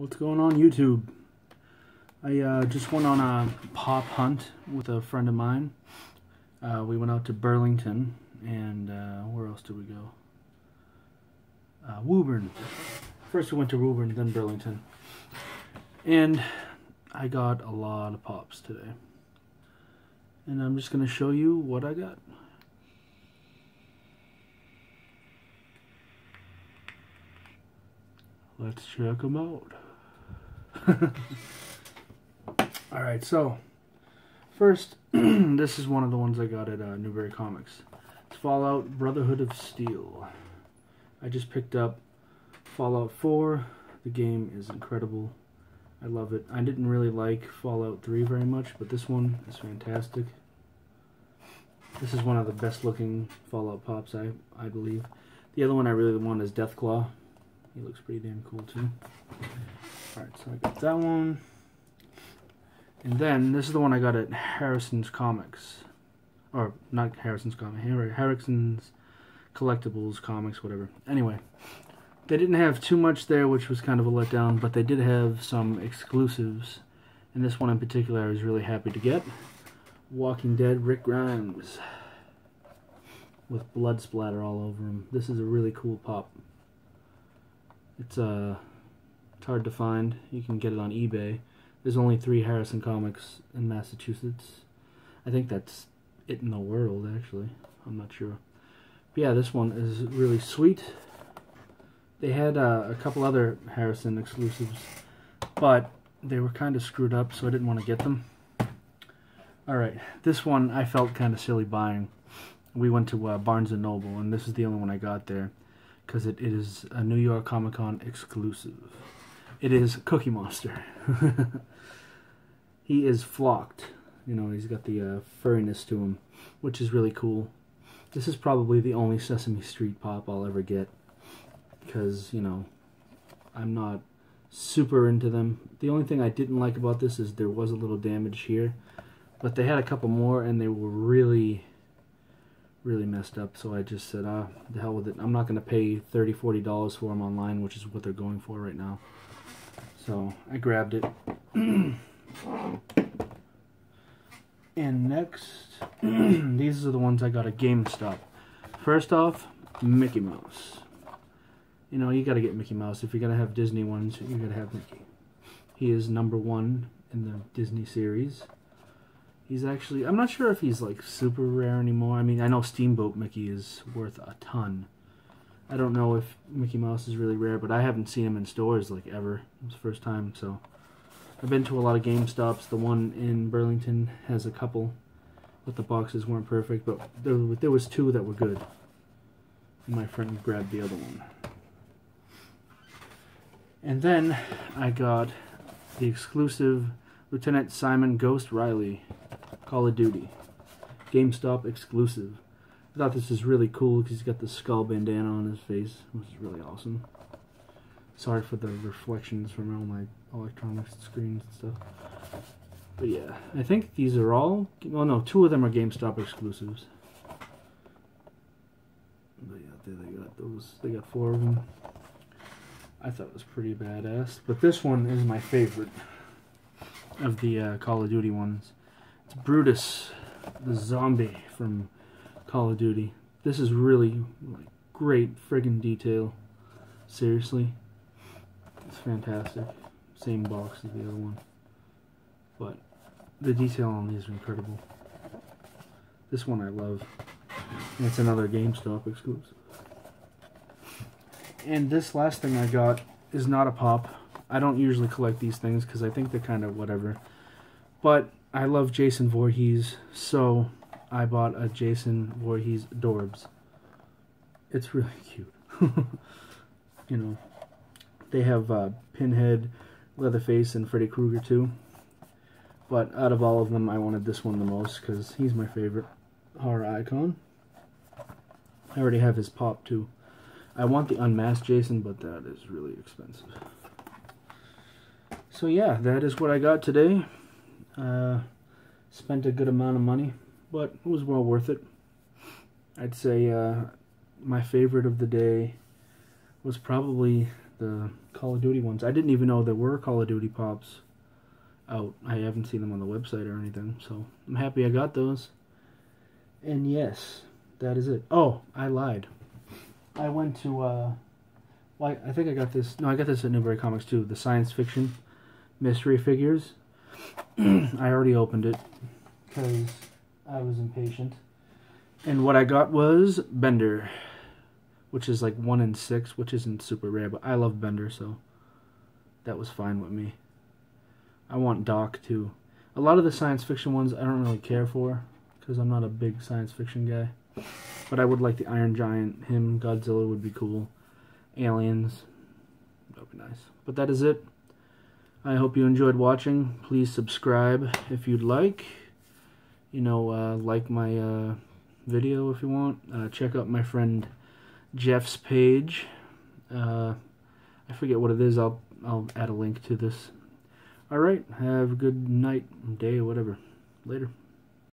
What's going on YouTube? I uh, just went on a pop hunt with a friend of mine. Uh, we went out to Burlington and uh, where else did we go? Uh, Woburn. First we went to Woburn, then Burlington. And I got a lot of pops today. And I'm just going to show you what I got. Let's check them out. Alright, so first, this is one of the ones I got at uh, Newbury Comics. It's Fallout Brotherhood of Steel. I just picked up Fallout 4. The game is incredible. I love it. I didn't really like Fallout 3 very much, but this one is fantastic. This is one of the best looking Fallout Pops, I, I believe. The other one I really want is Deathclaw. He looks pretty damn cool too. Alright, so I got that one. And then, this is the one I got at Harrison's Comics. Or, not Harrison's Comics, Harrison's Collectibles Comics, whatever. Anyway, they didn't have too much there, which was kind of a letdown, but they did have some exclusives. And this one in particular I was really happy to get. Walking Dead Rick Grimes. With blood splatter all over him. This is a really cool pop. It's uh, it's hard to find. You can get it on eBay. There's only three Harrison comics in Massachusetts. I think that's it in the world, actually. I'm not sure. But yeah, this one is really sweet. They had uh, a couple other Harrison exclusives, but they were kind of screwed up, so I didn't want to get them. Alright, this one I felt kind of silly buying. We went to uh, Barnes & Noble, and this is the only one I got there because it, it is a New York Comic Con exclusive. It is Cookie Monster. he is flocked. You know, he's got the uh, furriness to him, which is really cool. This is probably the only Sesame Street pop I'll ever get because, you know, I'm not super into them. The only thing I didn't like about this is there was a little damage here, but they had a couple more and they were really really messed up. So I just said, ah, the hell with it. I'm not going to pay 30 $40 for them online, which is what they're going for right now. So I grabbed it. and next, these are the ones I got at GameStop. First off, Mickey Mouse. You know, you got to get Mickey Mouse. If you're to have Disney ones, you got to have Mickey. He is number one in the Disney series. He's actually, I'm not sure if he's like super rare anymore. I mean, I know Steamboat Mickey is worth a ton. I don't know if Mickey Mouse is really rare, but I haven't seen him in stores like ever. It's the first time, so. I've been to a lot of GameStops. The one in Burlington has a couple, but the boxes weren't perfect. But there, there was two that were good. And my friend grabbed the other one. And then I got the exclusive Lieutenant Simon Ghost Riley Call of Duty. GameStop exclusive. Thought this was really cool because he's got the skull bandana on his face, which is really awesome. Sorry for the reflections from all my electronics screens and stuff. But yeah, I think these are all, well no, two of them are GameStop exclusives. But yeah, they, they got those, they got four of them. I thought it was pretty badass. But this one is my favorite of the uh, Call of Duty ones. It's Brutus, the zombie from Call of Duty. This is really like great friggin' detail. Seriously. It's fantastic. Same box as the other one. But the detail on these are incredible. This one I love. It's another GameStop exclusive. And this last thing I got is not a pop. I don't usually collect these things because I think they're kind of whatever. But I love Jason Voorhees, so I bought a Jason Voorhees Dorbz. It's really cute. you know, they have uh, Pinhead, Leatherface, and Freddy Krueger too. But out of all of them, I wanted this one the most because he's my favorite horror icon. I already have his pop too. I want the unmasked Jason, but that is really expensive. So yeah, that is what I got today. Uh, spent a good amount of money, but it was well worth it. I'd say uh, my favorite of the day was probably the Call of Duty ones. I didn't even know there were Call of Duty pops out. I haven't seen them on the website or anything, so I'm happy I got those. And yes, that is it. Oh, I lied. I went to uh well, I think I got this. No, I got this at Newbury Comics too. The science fiction mystery figures. I already opened it because I was impatient. And what I got was Bender, which is like one in six, which isn't super rare, but I love Bender, so that was fine with me. I want Doc too. A lot of the science fiction ones I don't really care for because I'm not a big science fiction guy. But I would like the Iron Giant, him, Godzilla would be cool aliens. That would be nice. But that is it. I hope you enjoyed watching. Please subscribe if you'd like. You know, uh, like my uh, video if you want. Uh, check out my friend Jeff's page. Uh, I forget what it is. I'll I'll add a link to this. All right. Have a good night, day, whatever. Later.